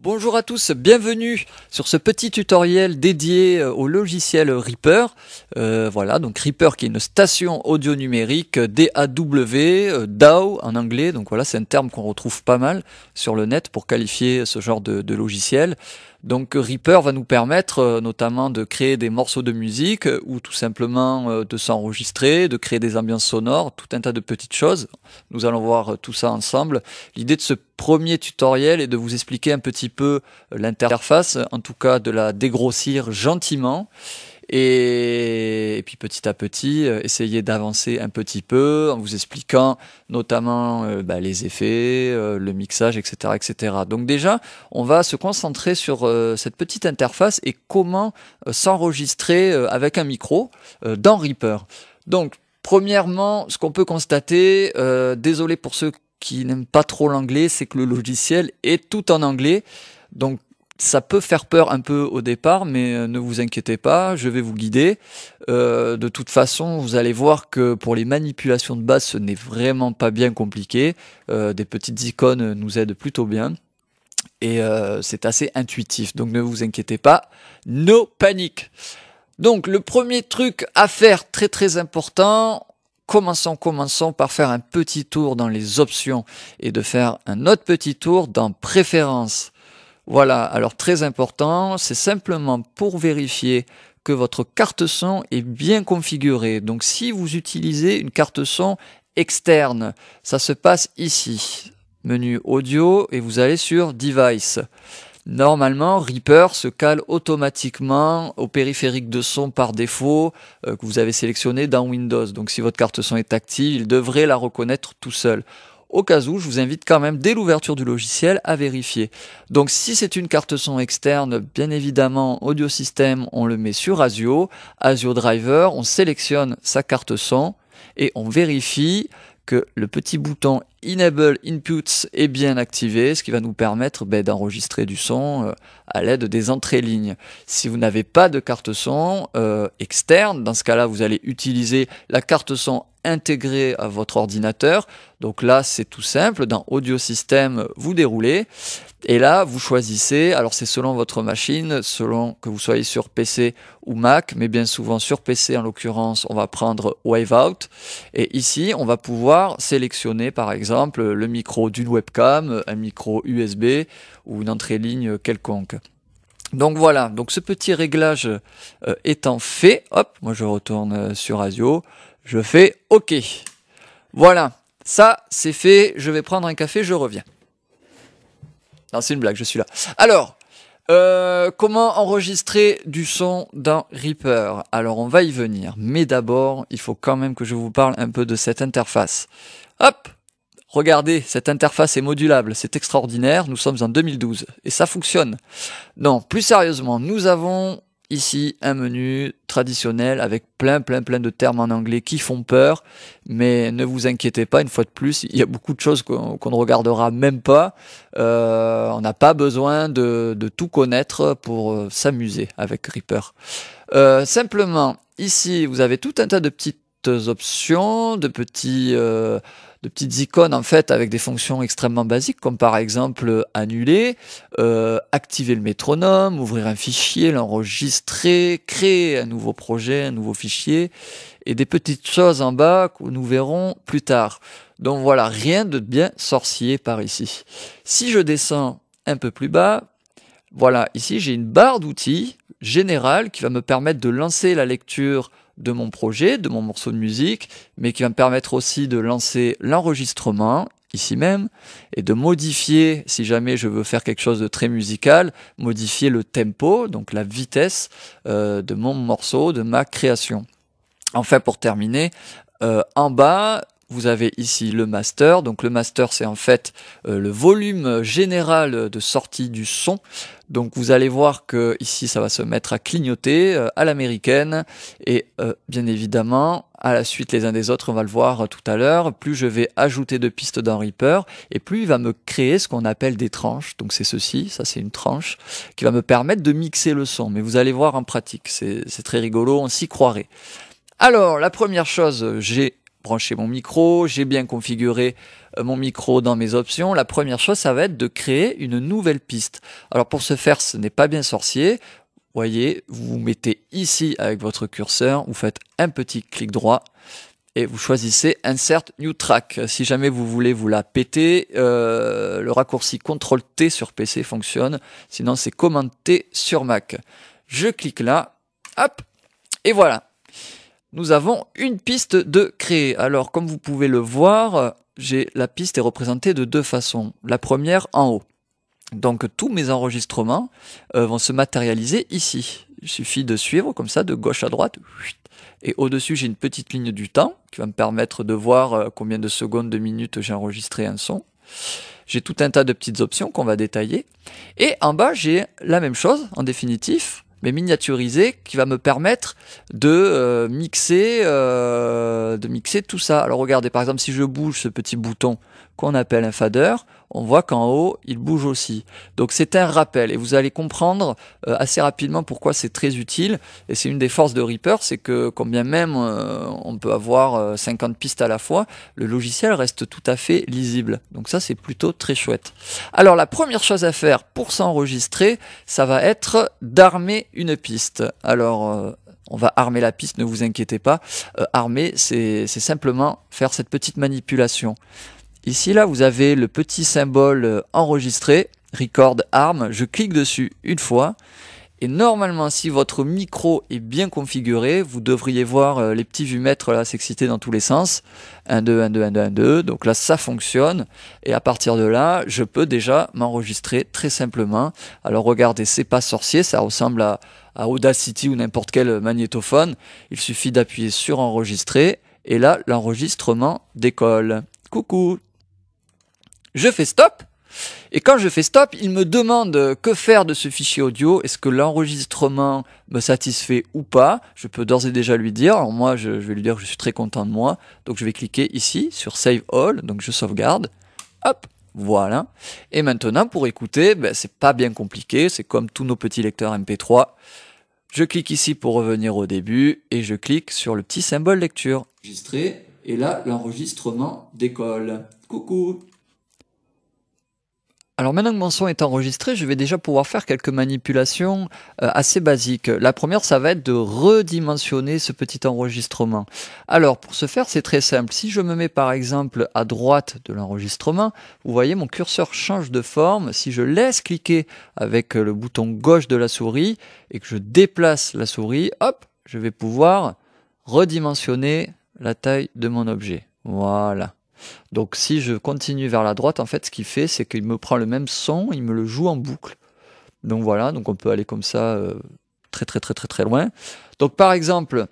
Bonjour à tous, bienvenue sur ce petit tutoriel dédié euh, au logiciel Reaper. Euh, voilà, donc Reaper qui est une station audio numérique DAW, euh, DAW en anglais. Donc voilà, c'est un terme qu'on retrouve pas mal sur le net pour qualifier ce genre de, de logiciel. Donc Reaper va nous permettre euh, notamment de créer des morceaux de musique euh, ou tout simplement euh, de s'enregistrer, de créer des ambiances sonores, tout un tas de petites choses. Nous allons voir tout ça ensemble. L'idée de ce premier tutoriel est de vous expliquer un petit peu l'interface, en tout cas de la dégrossir gentiment et, puis petit à petit, euh, essayer d'avancer un petit peu en vous expliquant notamment euh, bah, les effets, euh, le mixage, etc., etc. Donc déjà, on va se concentrer sur cette petite interface et comment s'enregistrer avec un micro dans Reaper. Donc premièrement, ce qu'on peut constater, désolé pour ceux qui n'aiment pas trop l'anglais, c'est que le logiciel est tout en anglais. Donc ça peut faire peur un peu au départ, mais euh, ne vous inquiétez pas, je vais vous guider. Euh, de toute façon, vous allez voir que pour les manipulations de base, ce n'est vraiment pas bien compliqué. Euh, des petites icônes nous aident plutôt bien. Et c'est assez intuitif, donc ne vous inquiétez pas, no panique. Donc le premier truc à faire, très très important, commençons, commençons par faire un petit tour dans les options et de faire un autre petit tour dans préférences. Voilà, alors très important, c'est simplement pour vérifier que votre carte son est bien configurée. Donc si vous utilisez une carte son externe, ça se passe ici. Menu audio et vous allez sur device. Normalement, Reaper se cale automatiquement au périphérique de son par défaut euh, que vous avez sélectionné dans Windows. Donc si votre carte son est active, il devrait la reconnaître tout seul. Au cas où, je vous invite quand même, dès l'ouverture du logiciel, à vérifier. Donc si c'est une carte son externe, bien évidemment, Audio System, on le met sur ASIO, ASIO Driver, on sélectionne sa carte son et on vérifie que le petit bouton Enable Inputs est bien activé, ce qui va nous permettre ben, d'enregistrer du son euh, à l'aide des entrées lignes. Si vous n'avez pas de carte son euh, externe, dans ce cas-là, vous allez utiliser la carte son intégrée à votre ordinateur. Donc là, c'est tout simple. Dans Audio System, vous déroulez. Et là, vous choisissez, alors c'est selon votre machine, selon que vous soyez sur PC ou Mac, mais bien souvent sur PC en l'occurrence, on va prendre Waveout. Et ici, on va pouvoir sélectionner par exemple le micro d'une webcam, un micro USB ou une entrée ligne quelconque. Donc voilà, donc ce petit réglage euh, étant fait, hop, moi je retourne euh, sur Asio, je fais OK. Voilà, ça c'est fait, je vais prendre un café, je reviens. Non, c'est une blague, je suis là. Alors, euh, comment enregistrer du son dans Reaper? Alors, on va y venir. Mais d'abord, il faut quand même que je vous parle un peu de cette interface. Hop Regardez, cette interface est modulable, c'est extraordinaire, nous sommes en 2012 et ça fonctionne. Non, plus sérieusement, nous avons ici un menu traditionnel avec plein plein plein de termes en anglais qui font peur, mais ne vous inquiétez pas, une fois de plus, il y a beaucoup de choses qu'on ne regardera même pas. Euh, on n'a pas besoin de, tout connaître pour euh, s'amuser avec Reaper. Euh, simplement, ici, vous avez tout un tas de petites options, de petits de petites icônes en fait avec des fonctions extrêmement basiques comme par exemple annuler, euh, activer le métronome, ouvrir un fichier, l'enregistrer, créer un nouveau projet, un nouveau fichier et des petites choses en bas que nous verrons plus tard. Donc voilà, rien de bien sorcier par ici. Si je descends un peu plus bas, voilà, ici j'ai une barre d'outils générale qui va me permettre de lancer la lecture de mon projet, de mon morceau de musique, mais qui va me permettre aussi de lancer l'enregistrement ici même et de modifier, si jamais je veux faire quelque chose de très musical, modifier le tempo, donc la vitesse euh, de mon morceau, de ma création. Enfin, pour terminer, euh, en bas, vous avez ici le master. Donc le master, c'est en fait euh, le volume général de sortie du son. Donc vous allez voir que ici, ça va se mettre à clignoter euh, à l'américaine. Et euh, bien évidemment, à la suite les uns des autres, on va le voir tout à l'heure, plus je vais ajouter de pistes dans Reaper, et plus il va me créer ce qu'on appelle des tranches. Donc c'est ceci, ça c'est une tranche, qui va me permettre de mixer le son. Mais vous allez voir en pratique, c'est très rigolo, on s'y croirait. Alors, la première chose, j'ai branché mon micro, j'ai bien configuré euh, mon micro dans mes options, la première chose, ça va être de créer une nouvelle piste. Alors pour ce faire, ce n'est pas bien sorcier. Voyez, vous vous mettez ici avec votre curseur, vous faites un petit clic droit et vous choisissez Insert New Track. Si jamais vous voulez vous la péter, euh, le raccourci CTRL T sur PC fonctionne. Sinon, c'est Command T sur Mac. Je clique là, hop, et voilà. Nous avons une piste de créer. Alors, comme vous pouvez le voir, j'ai la piste est représentée de deux façons. La première en haut. Donc tous mes enregistrements euh, vont se matérialiser ici. Il suffit de suivre comme ça de gauche à droite. Et au-dessus, j'ai une petite ligne du temps qui va me permettre de voir euh, combien de secondes, de minutes j'ai enregistré un son. J'ai tout un tas de petites options qu'on va détailler. Et en bas, j'ai la même chose, en définitif, mais miniaturisé, qui va me permettre de euh, mixer, de mixer tout ça. Alors regardez, par exemple, si je bouge ce petit bouton qu'on appelle un fader, on voit qu'en haut, il bouge aussi. Donc c'est un rappel et vous allez comprendre euh, assez rapidement pourquoi c'est très utile. Et c'est une des forces de Reaper, c'est que combien même euh, on peut avoir 50 euh, pistes à la fois, le logiciel reste tout à fait lisible. Donc ça c'est plutôt très chouette. Alors la première chose à faire pour s'enregistrer, ça va être d'armer une piste. Alors on va armer la piste, ne vous inquiétez pas. armer, c'est simplement faire cette petite manipulation. Ici, là, vous avez le petit symbole euh, enregistré, Record Arm. Je clique dessus une fois. Et normalement, si votre micro est bien configuré, vous devriez voir euh, les petits vumètres là s'exciter dans tous les sens. 1, 2, 1, 2, 1, 2, 1, 2. Donc là, ça fonctionne. Et à partir de là, je peux déjà m'enregistrer très simplement. Alors regardez, c'est pas sorcier, ça ressemble à, à Audacity ou n'importe quel magnétophone. Il suffit d'appuyer sur enregistrer. Et là, l'enregistrement décolle. Coucou je fais stop. Et quand je fais stop, il me demande que faire de ce fichier audio. Est-ce que l'enregistrement me satisfait ou pas? Je peux d'ores et déjà lui dire. Alors moi, je, vais lui dire que je suis très content de moi. Donc je vais cliquer ici sur Save All. Donc je sauvegarde. Hop, voilà. Et maintenant, pour écouter, ben, c'est pas bien compliqué. C'est comme tous nos petits lecteurs MP3. Je clique ici pour revenir au début et je clique sur le petit symbole lecture. Enregistrer. Et là, l'enregistrement décolle. Coucou alors maintenant que mon son est enregistré, je vais déjà pouvoir faire quelques manipulations euh, assez basiques. La première, ça va être de redimensionner ce petit enregistrement. Alors pour ce faire, c'est très simple. Si je me mets par exemple à droite de l'enregistrement, vous voyez mon curseur change de forme. Si je laisse cliquer avec le bouton gauche de la souris et que je déplace la souris, hop, je vais pouvoir redimensionner la taille de mon objet. Voilà. Donc si je continue vers la droite, en fait, ce qu'il fait, c'est qu'il me prend le même son, il me le joue en boucle. Donc voilà, donc on peut aller comme ça euh, très très très très très loin. Donc par exemple,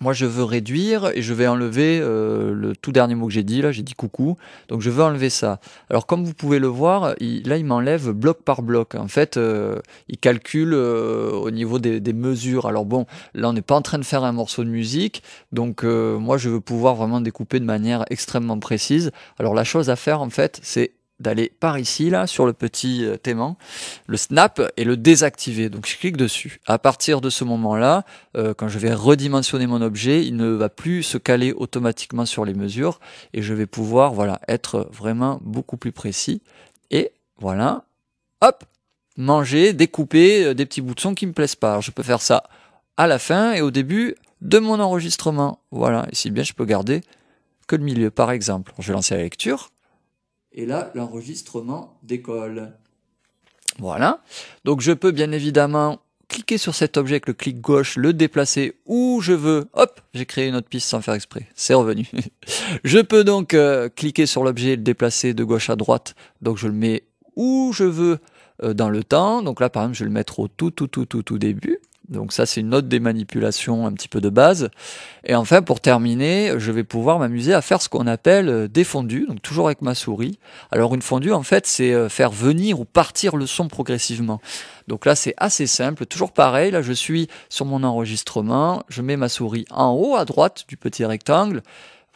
moi je veux réduire et je vais enlever euh, le tout dernier mot que j'ai dit là, j'ai dit coucou, donc je veux enlever ça. Alors comme vous pouvez le voir, là il m'enlève bloc par bloc. En fait, euh, il calcule euh, au niveau des, des, mesures. Alors bon, là on n'est pas en train de faire un morceau de musique, donc moi je veux pouvoir vraiment découper de manière extrêmement précise. Alors la chose à faire en fait, c'est d'aller par ici, là, sur le petit euh, aimant, le snap, et le désactiver. Donc je clique dessus. À partir de ce moment-là, euh, quand je vais redimensionner mon objet, il ne va plus se caler automatiquement sur les mesures, et je vais pouvoir voilà, être vraiment beaucoup plus précis. Et voilà, hop, manger, découper euh, des petits bouts de son qui me plaisent pas. Je peux faire ça à la fin et au début de mon enregistrement. Voilà, si bien je peux garder que le milieu, par exemple. Je vais lancer la lecture. Et là, l'enregistrement décolle. Voilà. Donc je peux bien évidemment cliquer sur cet objet avec le clic gauche, le déplacer où je veux. Hop, j'ai créé une autre piste sans faire exprès. C'est revenu. je peux donc euh, cliquer sur l'objet et le déplacer de gauche à droite. Donc je le mets où je veux euh, dans le temps. Donc là, par exemple, je vais le mettre au tout, tout, tout, tout, tout début. Donc ça, c'est une autre des manipulations un petit peu de base. Et enfin, pour terminer, je vais pouvoir m'amuser à faire ce qu'on appelle euh, des fondus, donc toujours avec ma souris. Alors une fondue, en fait, c'est euh, faire venir ou partir le son progressivement. Donc là, c'est assez simple, toujours pareil. Là, je suis sur mon enregistrement, je mets ma souris en haut à droite du petit rectangle.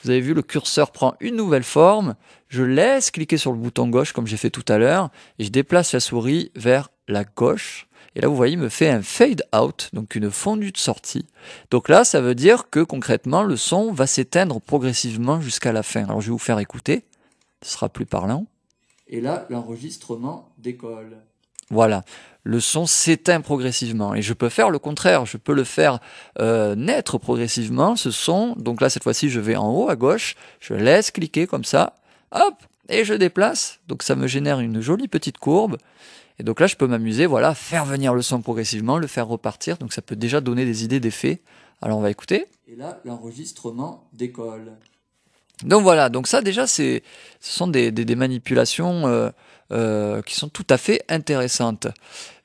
Vous avez vu, le curseur prend une nouvelle forme. Je laisse cliquer sur le bouton gauche comme j'ai fait tout à l'heure et je déplace la souris vers la gauche. Et là, vous voyez, il me fait un fade out, donc une fondue de sortie. Donc là, ça veut dire que concrètement, le son va s'éteindre progressivement jusqu'à la fin. Alors, je vais vous faire écouter. ce sera plus parlant. Et là, l'enregistrement décolle. Voilà, le son s'éteint progressivement. Et je peux faire le contraire, je peux le faire euh, naître progressivement, ce son. Donc là, cette fois-ci, je vais en haut à gauche, je laisse cliquer comme ça, hop, et je déplace. Donc ça me génère une jolie petite courbe. Et donc là, je peux m'amuser, voilà, faire venir le son progressivement, le faire repartir. Donc ça peut déjà donner des idées d'effets. Alors on va écouter. Et là, l'enregistrement décolle. Donc voilà, donc ça déjà, c'est, ce sont des, des, manipulations euh, euh, qui sont tout à fait intéressantes.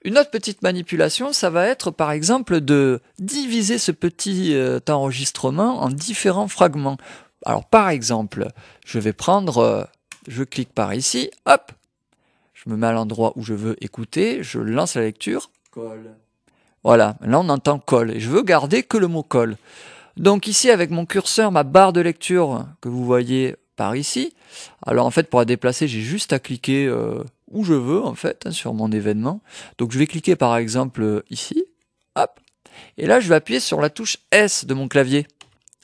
Une autre petite manipulation, ça va être par exemple de diviser ce petit euh, enregistrement en différents fragments. Alors par exemple, je vais prendre, je clique par ici, hop, je me mets à l'endroit où je veux écouter, je lance la lecture. Voilà, là on entend colle, et je veux garder que le mot colle. Donc ici, avec mon curseur, ma barre de lecture que vous voyez par ici, alors en fait, pour la déplacer, j'ai juste à cliquer euh, où je veux, en fait, hein, sur mon événement. Donc je vais cliquer par exemple euh, ici, hop, et là, je vais appuyer sur la touche S de mon clavier.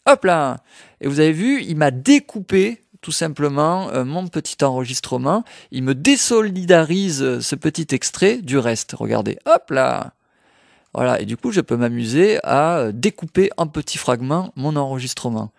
Hop là Et vous avez vu, il m'a découpé tout simplement euh, mon petit enregistrement. Il me désolidarise ce petit extrait du reste. Regardez, hop là voilà, et du coup, je peux m'amuser à euh, découper en petits fragments mon enregistrement.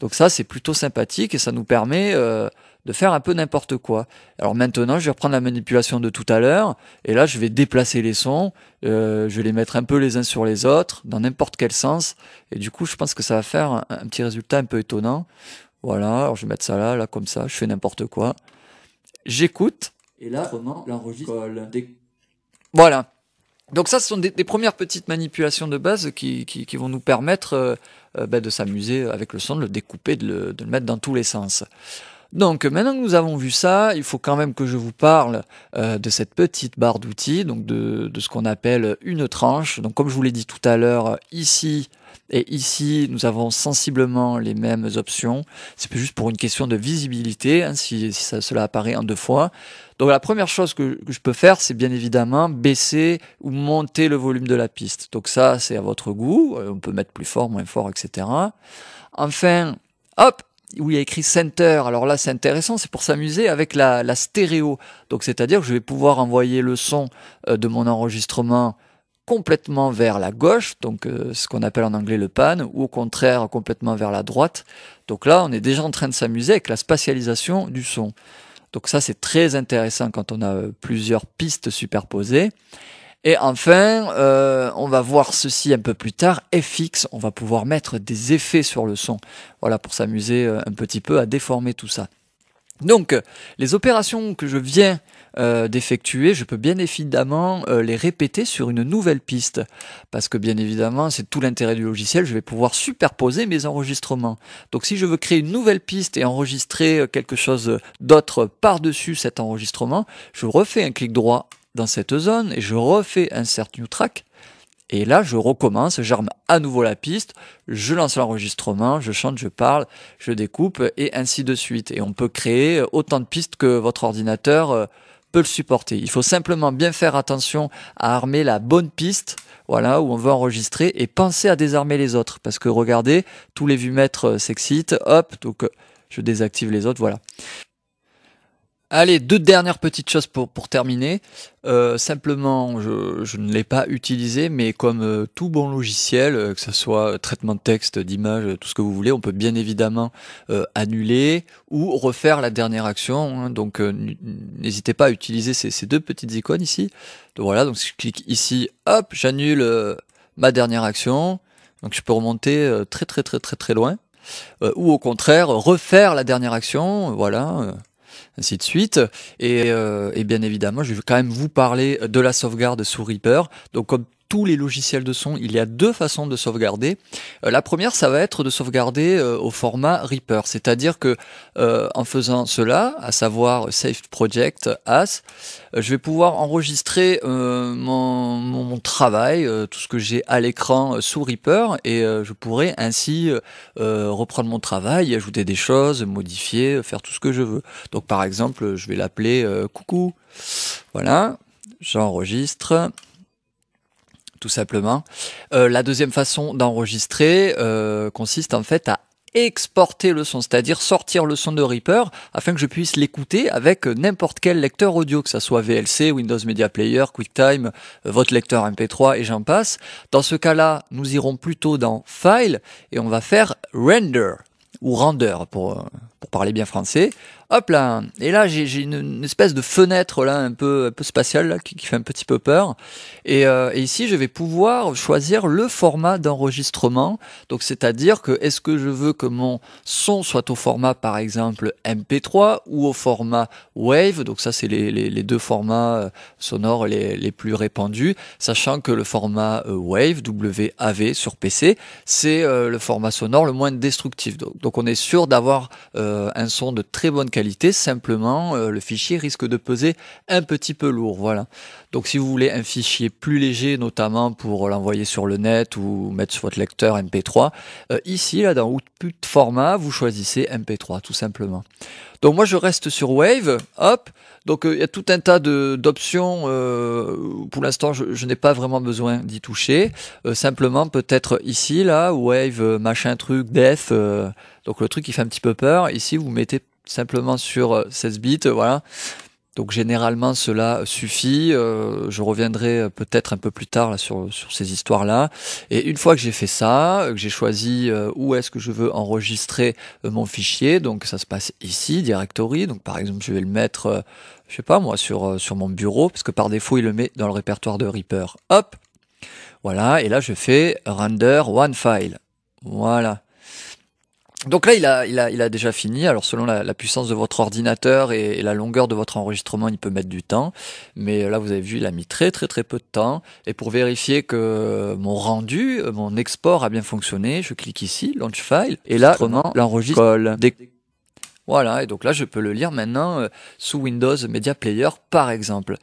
Donc ça, c'est plutôt sympathique et ça nous permet euh, de faire un peu n'importe quoi. Alors maintenant, je vais reprendre la manipulation de tout à l'heure, et là, je vais déplacer les sons, euh, je vais les mettre un peu les uns sur les autres, dans n'importe quel sens, et du coup, je pense que ça va faire un, petit résultat un peu étonnant. Voilà, alors je vais mettre ça là, là, comme ça, je fais n'importe quoi. J'écoute. Et là, l'enregistrement Voilà. Donc ça, ce sont des, premières petites manipulations de base qui, vont nous permettre euh, euh, bah, de s'amuser avec le son, de le découper, de le, de le, mettre dans tous les sens. Donc maintenant que nous avons vu ça, il faut quand même que je vous parle euh, de cette petite barre d'outils, donc de, ce qu'on appelle une tranche. Donc comme je vous l'ai dit tout à l'heure, ici et ici nous avons sensiblement les mêmes options. C'est juste pour une question de visibilité, hein, si, cela apparaît en deux fois. Donc la première chose que, que je peux faire, c'est bien évidemment baisser ou monter le volume de la piste. Donc ça, c'est à votre goût. Euh, on peut mettre plus fort, moins fort, etc. Enfin, hop, où il y a écrit center. Alors là, c'est intéressant, c'est pour s'amuser avec la, stéréo. Donc c'est-à-dire que je vais pouvoir envoyer le son euh, de mon enregistrement complètement vers la gauche, donc euh, ce qu'on appelle en anglais le pan, ou au contraire complètement vers la droite. Donc là, on est déjà en train de s'amuser avec la spatialisation du son. Donc ça, c'est très intéressant quand on a euh, plusieurs pistes superposées. Et enfin, euh, on va voir ceci un peu plus tard, FX, on va pouvoir mettre des effets sur le son. Voilà, pour s'amuser euh, un petit peu à déformer tout ça. Donc, les opérations que je viens euh, d'effectuer, je peux bien évidemment euh, les répéter sur une nouvelle piste. Parce que bien évidemment, c'est tout l'intérêt du logiciel, je vais pouvoir superposer mes enregistrements. Donc si je veux créer une nouvelle piste et enregistrer euh, quelque chose d'autre par-dessus cet enregistrement, je refais un clic droit dans cette zone et je refais Insert New Track. Et là, je recommence, j'arme à nouveau la piste, je lance l'enregistrement, je chante, je parle, je découpe, et ainsi de suite. Et on peut créer autant de pistes que votre ordinateur le supporter. Il faut simplement bien faire attention à armer la bonne piste, voilà, où on veut enregistrer, et penser à désarmer les autres. Parce que regardez, tous les vues-mètres euh, s'excitent, hop, donc euh, je désactive les autres, voilà. Allez, deux dernières petites choses pour, terminer. Euh, simplement, je, ne l'ai pas utilisé, mais comme euh, tout bon logiciel, euh, que ce soit traitement de texte, d'image, tout ce que vous voulez, on peut bien évidemment annuler ou refaire la dernière action. Hein. donc, n'hésitez pas à utiliser ces, ces, deux petites icônes ici. Donc voilà, donc si je clique ici, hop, j'annule ma dernière action. Donc je peux remonter très très très très très loin. ou au contraire, refaire la dernière action. Voilà ainsi de suite. Et, euh, et, bien évidemment, je vais quand même vous parler de la sauvegarde sous Reaper. Donc comme les logiciels de son, il y a deux façons de sauvegarder. Euh, la première, ça va être de sauvegarder euh, au format Reaper, c'est-à-dire que euh, en faisant cela, à savoir Save Project As, je vais pouvoir enregistrer mon, mon, travail, tout ce que j'ai à l'écran sous Reaper, et je pourrai ainsi reprendre mon travail, ajouter des choses, modifier, faire tout ce que je veux. Donc par exemple, je vais l'appeler coucou. Voilà, j'enregistre tout simplement. Euh, la deuxième façon d'enregistrer euh, consiste en fait à exporter le son, c'est-à-dire sortir le son de Reaper afin que je puisse l'écouter avec n'importe quel lecteur audio, que ce soit VLC, Windows Media Player, QuickTime, euh, votre lecteur MP3 et j'en passe. Dans ce cas-là, nous irons plutôt dans File et on va faire Render ou Render pour parler bien français. Hop là, et là j'ai une, espèce de fenêtre là un peu, un peu spatiale qui, fait un petit peu peur. Et, euh, et, ici je vais pouvoir choisir le format d'enregistrement. Donc c'est-à-dire que est-ce que je veux que mon son soit au format par exemple MP3 ou au format Wave? Donc ça c'est les, les, deux formats euh, sonores les, les, plus répandus, sachant que le format euh, Wave WAV sur PC c'est le format sonore le moins destructif. Donc, donc on est sûr d'avoir un son de très bonne qualité, simplement euh, le fichier risque de peser un petit peu lourd. Voilà. Donc si vous voulez un fichier plus léger, notamment pour l'envoyer sur le net ou mettre sur votre lecteur MP3, euh, ici là dans Output format, vous choisissez MP3 tout simplement. Donc moi je reste sur Wave, hop. Donc euh, il y a tout un tas d'options. pour l'instant, je, n'ai pas vraiment besoin d'y toucher. simplement peut-être ici là, Wave machin truc Death. donc le truc qui fait un petit peu peur. Ici vous mettez simplement sur 16 euh, bits, voilà. Donc généralement cela suffit. Euh, je reviendrai euh, peut-être un peu plus tard sur ces histoires-là. Et une fois que j'ai fait ça, que j'ai choisi où est-ce que je veux enregistrer mon fichier, donc ça se passe ici, directory. Donc par exemple, je vais le mettre, je sais pas moi, sur sur mon bureau, parce que par défaut il le met dans le répertoire de Reaper. Hop, voilà. Et là je fais render one file. Voilà. Donc là, il a, il, a, il a déjà fini. Alors selon la, puissance de votre ordinateur et, la longueur de votre enregistrement, il peut mettre du temps. Mais là, vous avez vu, il a mis très très très peu de temps. Et pour vérifier que mon rendu, mon export a bien fonctionné, je clique ici, Launch File, et là, l'enregistrement Voilà, et donc là, je peux le lire maintenant euh, sous Windows Media Player, par exemple.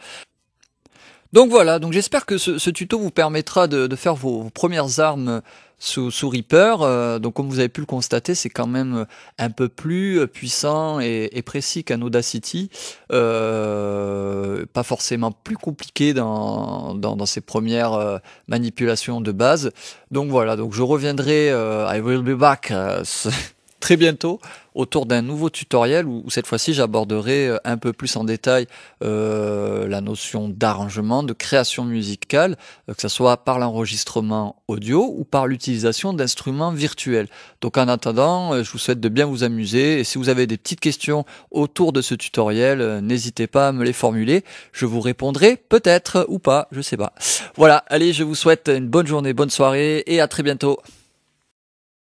Donc voilà, donc j'espère que ce, tuto vous permettra de, faire vos, premières armes sous, sous Reaper. Euh, donc comme vous avez pu le constater, c'est quand même un peu plus puissant et, précis qu'un Audacity. Euh, pas forcément plus compliqué dans, dans, dans ses premières euh, manipulations de base. Donc voilà, donc je reviendrai, I will be back très bientôt autour d'un nouveau tutoriel où, cette fois-ci j'aborderai euh, un peu plus en détail euh, la notion d'arrangement, de création musicale, euh, que ce soit par l'enregistrement audio ou par l'utilisation d'instruments virtuels. Donc en attendant, je vous souhaite de bien vous amuser et si vous avez des petites questions autour de ce tutoriel, n'hésitez pas à me les formuler. Je vous répondrai peut-être ou pas, je sais pas. Voilà, allez, je vous souhaite une bonne journée, bonne soirée et à très bientôt.